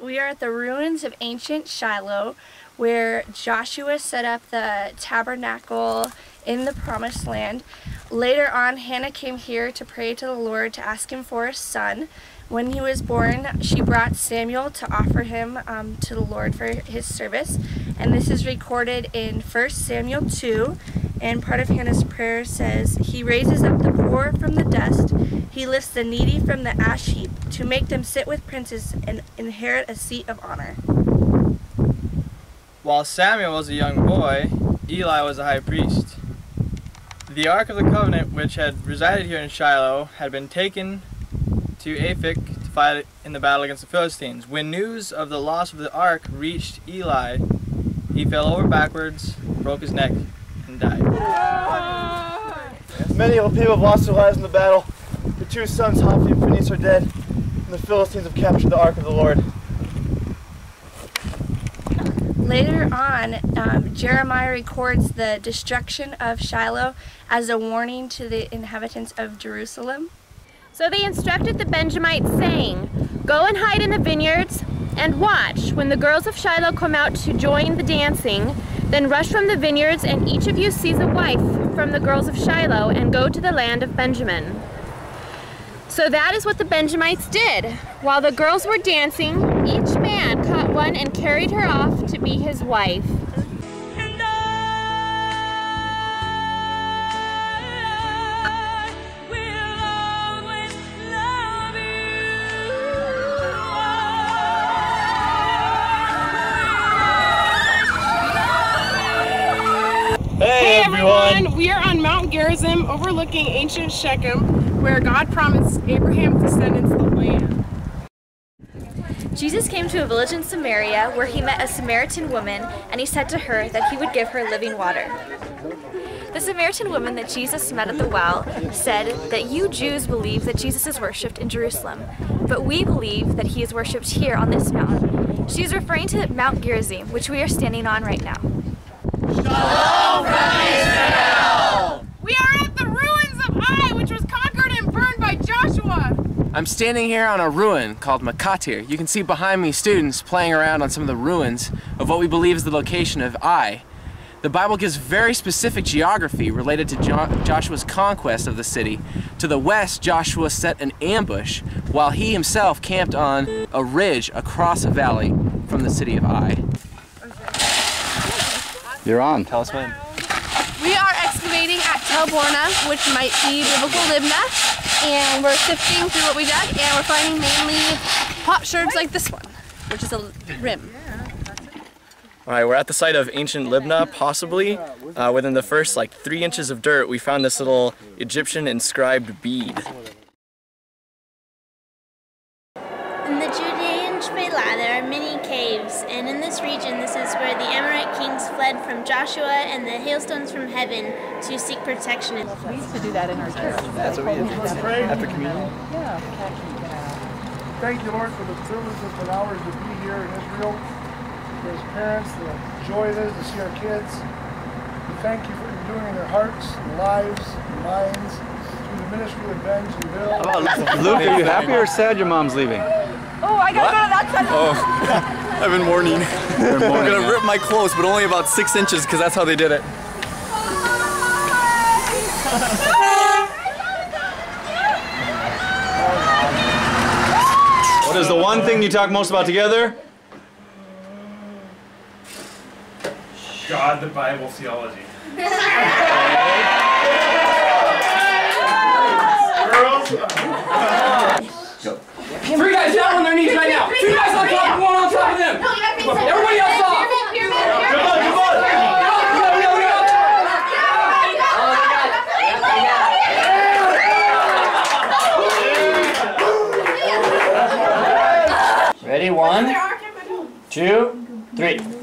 We are at the ruins of ancient Shiloh where Joshua set up the tabernacle in the promised land. Later on, Hannah came here to pray to the Lord to ask him for a son. When he was born, she brought Samuel to offer him um, to the Lord for his service. And this is recorded in 1 Samuel 2. And part of Hannah's prayer says, He raises up the poor from the dust, He lifts the needy from the ash heap, to make them sit with princes and inherit a seat of honor. While Samuel was a young boy, Eli was a high priest. The Ark of the Covenant, which had resided here in Shiloh, had been taken to Aphek to fight in the battle against the Philistines. When news of the loss of the ark reached Eli, he fell over backwards, broke his neck, and died. Many of the people have lost their lives in the battle. The two sons, Hophni and Phinehas, are dead, and the Philistines have captured the ark of the Lord. Later on, um, Jeremiah records the destruction of Shiloh as a warning to the inhabitants of Jerusalem. So they instructed the Benjamites, saying, Go and hide in the vineyards, and watch when the girls of Shiloh come out to join the dancing. Then rush from the vineyards, and each of you seize a wife from the girls of Shiloh, and go to the land of Benjamin. So that is what the Benjamites did. While the girls were dancing, each man caught one and carried her off to be his wife. Hey, everyone! We are on Mount Gerizim overlooking ancient Shechem where God promised Abraham's descendants the land. Jesus came to a village in Samaria where he met a Samaritan woman and he said to her that he would give her living water. The Samaritan woman that Jesus met at the well said that you Jews believe that Jesus is worshipped in Jerusalem, but we believe that he is worshipped here on this mountain. She is referring to Mount Gerizim, which we are standing on right now. Shalom from Israel! We are at the ruins of Ai, which was conquered and burned by Joshua. I'm standing here on a ruin called Makatir. You can see behind me students playing around on some of the ruins of what we believe is the location of Ai. The Bible gives very specific geography related to jo Joshua's conquest of the city. To the west, Joshua set an ambush while he himself camped on a ridge across a valley from the city of Ai. You're on. Tell us when. We are excavating at Tel Borna, which might be biblical Libnah, and we're sifting through what we dug, and we're finding mainly potsherds like this one, which is a rim. All right, we're at the site of ancient Libnah, possibly. Uh, within the first like three inches of dirt, we found this little Egyptian inscribed bead. In the Judean Shephelah, there are many caves, and in this region, this is where the Amorite kings fled from Joshua and the hailstones from heaven to seek protection. We used to do that in our church. That's what we did. After communion? Yeah. Thank you, Lord, for the privilege of the hours to be here in Israel. For his parents, the joy it is to see our kids. We thank you for doing in their hearts, and lives, and minds, through the ministry of Ben Bill. About Luke, are you happy or sad your mom's leaving? Oh, I gotta go to that side. Oh, I've been mourning. I'm gonna rip my clothes, but only about six inches because that's how they did it. What is the one thing you talk most about together? God, the Bible, theology. Three guys down on their knees right now. Two guys on top, one on top of them. Everybody else off. Come on, come on. Ready? One, two, three.